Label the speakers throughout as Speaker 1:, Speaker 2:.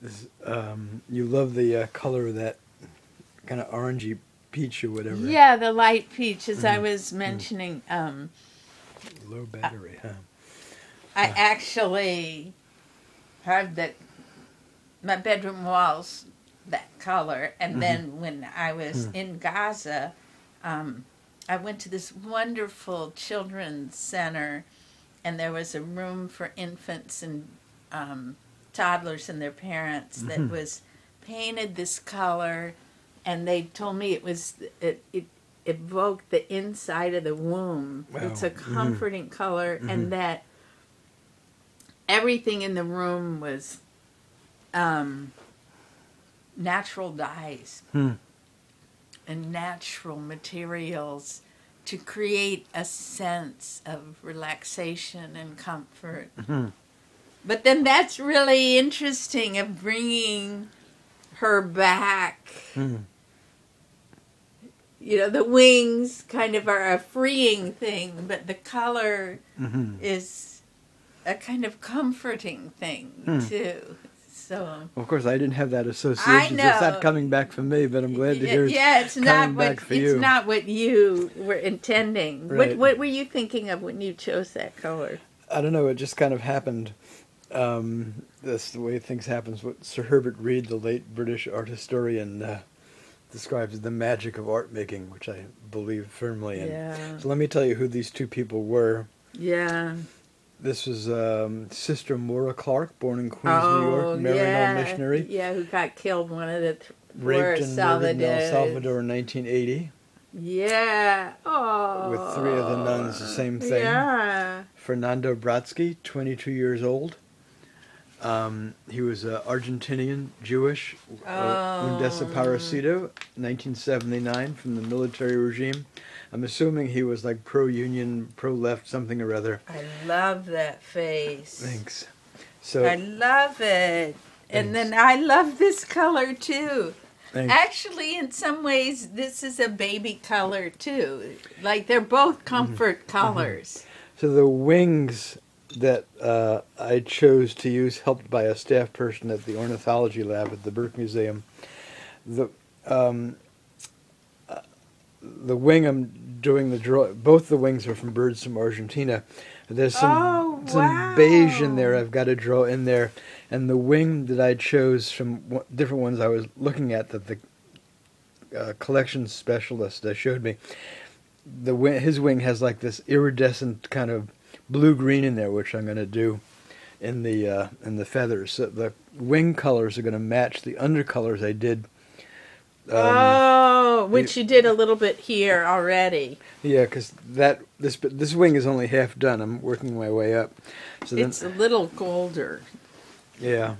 Speaker 1: This, um, you love the uh, color of that kind of orangey peach or whatever.
Speaker 2: Yeah, the light peach, as
Speaker 1: Mm-hmm.
Speaker 2: I was mentioning. Um,
Speaker 1: Low battery, huh?
Speaker 2: I actually have that my bedroom walls that color, and
Speaker 1: Mm-hmm.
Speaker 2: then when I was
Speaker 1: Hmm.
Speaker 2: in Gaza, um, I went to this wonderful children's center, and there was a room for infants and um, toddlers and their parents that
Speaker 1: Mhm.
Speaker 2: was painted this color, and they told me it was it it evoked the inside of the womb. It's a
Speaker 1: Wow. Mhm.
Speaker 2: comforting color,
Speaker 1: Mhm.
Speaker 2: and that everything in the room was um, natural dyes
Speaker 1: Hmm.
Speaker 2: and natural materials to create a sense of relaxation and comfort.
Speaker 1: Mhm.
Speaker 2: But then that's really interesting of bringing her back.
Speaker 1: Hmm.
Speaker 2: You know, the wings kind of are a freeing thing, but the color
Speaker 1: Mhm.
Speaker 2: is a kind of comforting thing
Speaker 1: Hmm.
Speaker 2: too. So
Speaker 1: Of course, I didn't have that association. It's not coming back for me, but I'm glad to hear.
Speaker 2: yeah, it's
Speaker 1: coming
Speaker 2: not what it's
Speaker 1: you.
Speaker 2: not what you were intending. What what were you thinking of when you chose that color?
Speaker 1: I don't know. It just kind of happened. Um, that's the way things happens. What Sir Herbert Read, the late British art historian, uh, describes as the magic of art making, which I believe firmly in.
Speaker 2: Yeah,
Speaker 1: So let me tell you who these two people were.
Speaker 2: yeah.
Speaker 1: This was um, Sister Maura Clarke, born in Queens, New York,
Speaker 2: Oh, yeah,
Speaker 1: missionary,
Speaker 2: Yeah, who got killed one of the th-
Speaker 1: raped and murdered in El
Speaker 2: Salvador.
Speaker 1: Salvador in 1980.
Speaker 2: Yeah. Oh.
Speaker 1: With three of the nuns, the same thing.
Speaker 2: Yeah.
Speaker 1: Fernando Brodsky, 22 years old. Um, he was uh, Argentinian Jewish, uh,
Speaker 2: Oh.
Speaker 1: un desaparecido, 1979, from the military regime. I'm assuming he was like pro-union, pro-left, something or other.
Speaker 2: I love that face.
Speaker 1: Thanks. So,
Speaker 2: I love it.
Speaker 1: Thanks.
Speaker 2: And then I love this color too.
Speaker 1: thanks.
Speaker 2: Actually, in some ways, this is a baby color too. Like they're both comfort colors.
Speaker 1: So the wings that uh, I chose to use, helped by a staff person at the ornithology lab at the Burke Museum, the um, uh, the wing I'm doing the draw. Both the wings are from birds from Argentina. There's some
Speaker 2: Oh,
Speaker 1: some beige in there. I've got to draw in there, and the wing that I chose from w- different ones I was looking at that the uh, collection specialist uh, showed me. The wing, his wing has like this iridescent kind of blue green in there, which I'm going to do in the uh, in the feathers. So the wing colors are going to match the undercolors I did. Um,
Speaker 2: oh, which you did a little bit here already.
Speaker 1: Yeah, because that this this wing is only half done. I'm working my way up. So then,
Speaker 2: It's a little golder.
Speaker 1: yeah.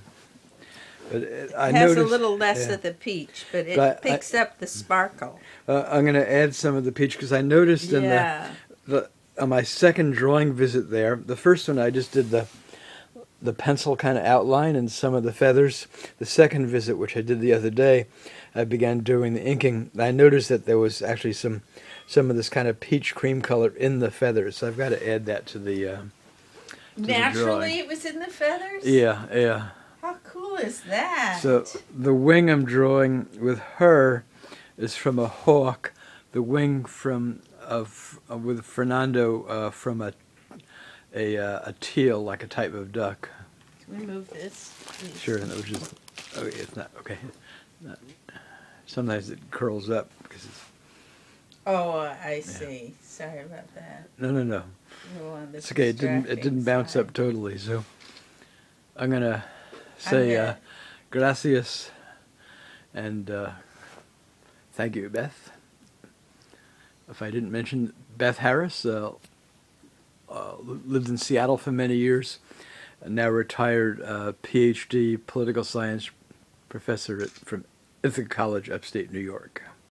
Speaker 1: But it, I
Speaker 2: It has
Speaker 1: noticed,
Speaker 2: a little less
Speaker 1: yeah.
Speaker 2: of the peach, but it
Speaker 1: But I-
Speaker 2: picks up the sparkle.
Speaker 1: Uh, I'm going to add some of the peach because I noticed in the the on my second drawing visit there, the first one I just did the the pencil kind of outline and some of the feathers. The second visit, which I did the other day, I began doing the inking. I noticed that there was actually some some of this kind of peach cream color in the feathers. So I've got to add that to the. Uh, the
Speaker 2: Naturally,
Speaker 1: drawing.
Speaker 2: it was in the feathers.
Speaker 1: yeah, yeah.
Speaker 2: How cool is that?
Speaker 1: So the wing I'm drawing with her is from a hawk. The wing from of uh, with Fernando uh, from a a uh, a teal, like a type of duck.
Speaker 2: Can we move this? please?
Speaker 1: Sure, and it was just okay. It's not okay. Not, sometimes it curls up because it's
Speaker 2: Oh, I see. Sorry about that.
Speaker 1: no, no, no.
Speaker 2: Go on the
Speaker 1: It's okay. It didn't it didn't bounce
Speaker 2: side.
Speaker 1: up totally. So I'm gonna say
Speaker 2: gonna-
Speaker 1: uh, gracias and uh, thank you, Beth. If I didn't mention Beth Harris, uh, uh, lived in Seattle for many years, now retired uh, PhD political science professor at, from Ithaca College, upstate New York.